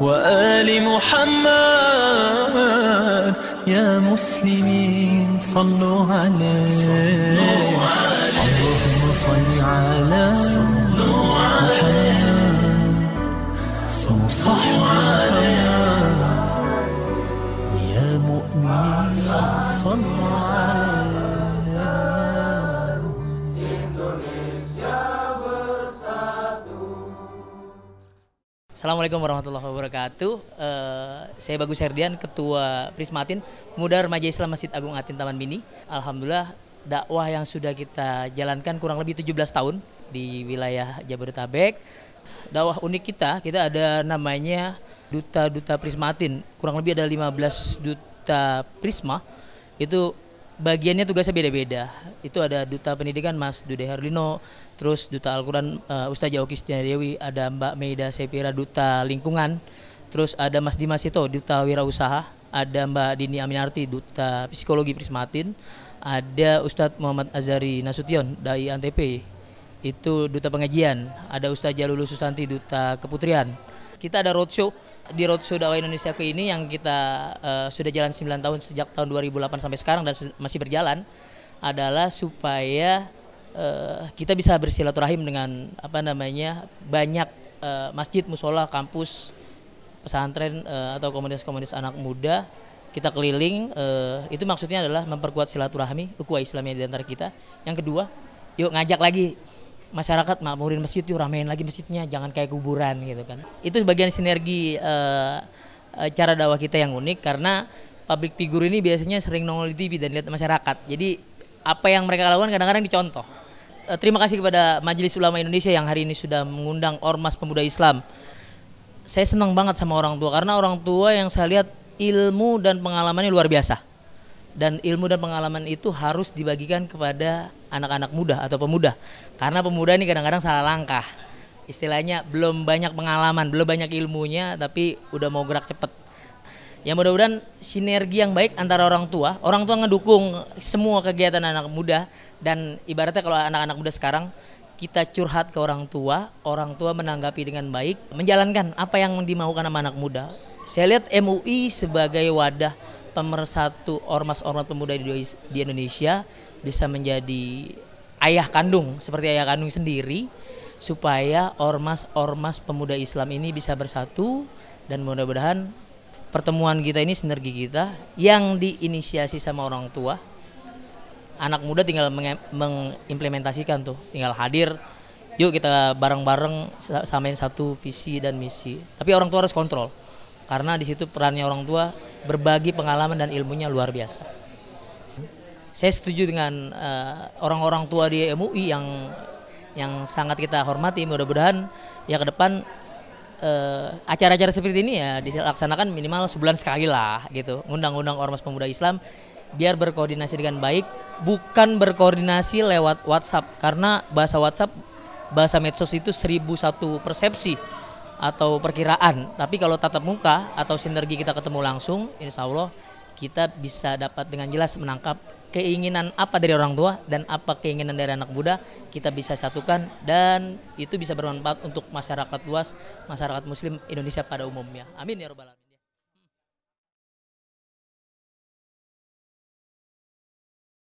وآل محمد يا مسلمين صلوا عليه. اللهم صل على محمد. وصحبه يا مؤمنين صلوا عليه. Assalamualaikum warahmatullahi wabarakatuh. Uh, saya Bagus Herdian, Ketua Prismatin, Muda Remaja Islam Masjid Agung Atin Taman Mini. Alhamdulillah dakwah yang sudah kita jalankan kurang lebih 17 tahun di wilayah Jabodetabek. Dakwah unik kita, kita ada namanya Duta-Duta Prismatin. Kurang lebih ada 15 Duta Prisma. Itu bagiannya tugasnya beda-beda. Itu ada Duta Pendidikan Mas Dude Herlino, terus duta Al-Quran uh, Ustaz Jauh Dewi, ada Mbak Meida Sepira duta lingkungan, terus ada Mas Dimas itu duta wirausaha, ada Mbak Dini Aminarti duta psikologi Prismatin, ada Ustadz Muhammad Azari Nasution dari Antp itu duta pengajian, ada Ustadz Jalulu Susanti duta keputrian. Kita ada roadshow di roadshow dakwah Indonesia ke ini yang kita uh, sudah jalan 9 tahun sejak tahun 2008 sampai sekarang dan masih berjalan adalah supaya uh, kita bisa bersilaturahim dengan apa namanya banyak uh, masjid, musola, kampus, pesantren uh, atau komunitas-komunitas anak muda kita keliling uh, itu maksudnya adalah memperkuat silaturahmi ukhuwah Islamiyah di antara kita. Yang kedua, yuk ngajak lagi masyarakat makmurin masjid yuk ramein lagi masjidnya jangan kayak kuburan gitu kan. Itu sebagian sinergi uh, cara dakwah kita yang unik karena public figure ini biasanya sering nongol di TV dan lihat masyarakat. Jadi apa yang mereka lakukan kadang-kadang dicontoh. Eh, terima kasih kepada Majelis Ulama Indonesia yang hari ini sudah mengundang Ormas Pemuda Islam. Saya senang banget sama orang tua karena orang tua yang saya lihat ilmu dan pengalamannya luar biasa. Dan ilmu dan pengalaman itu harus dibagikan kepada anak-anak muda atau pemuda. Karena pemuda ini kadang-kadang salah langkah. Istilahnya belum banyak pengalaman, belum banyak ilmunya tapi udah mau gerak cepet ya mudah-mudahan sinergi yang baik antara orang tua orang tua ngedukung semua kegiatan anak muda dan ibaratnya kalau anak-anak muda sekarang kita curhat ke orang tua orang tua menanggapi dengan baik menjalankan apa yang dimaukan sama anak muda saya lihat MUI sebagai wadah pemersatu ormas-ormas pemuda di, Indonesia bisa menjadi ayah kandung seperti ayah kandung sendiri supaya ormas-ormas pemuda Islam ini bisa bersatu dan mudah-mudahan pertemuan kita ini sinergi kita yang diinisiasi sama orang tua anak muda tinggal mengimplementasikan tuh tinggal hadir yuk kita bareng-bareng samain satu visi dan misi. Tapi orang tua harus kontrol karena di situ perannya orang tua berbagi pengalaman dan ilmunya luar biasa. Saya setuju dengan eh, orang-orang uh, tua di MUI yang yang sangat kita hormati. Mudah-mudahan ya ke depan uh, acara-acara seperti ini ya dilaksanakan minimal sebulan sekali lah gitu. Undang-undang Ormas Pemuda Islam biar berkoordinasi dengan baik, bukan berkoordinasi lewat WhatsApp. Karena bahasa WhatsApp bahasa medsos itu seribu satu persepsi atau perkiraan. Tapi kalau tatap muka atau sinergi kita ketemu langsung, insya Allah kita bisa dapat dengan jelas menangkap keinginan apa dari orang tua dan apa keinginan dari anak muda kita bisa satukan dan itu bisa bermanfaat untuk masyarakat luas masyarakat muslim Indonesia pada umumnya amin ya robbal alamin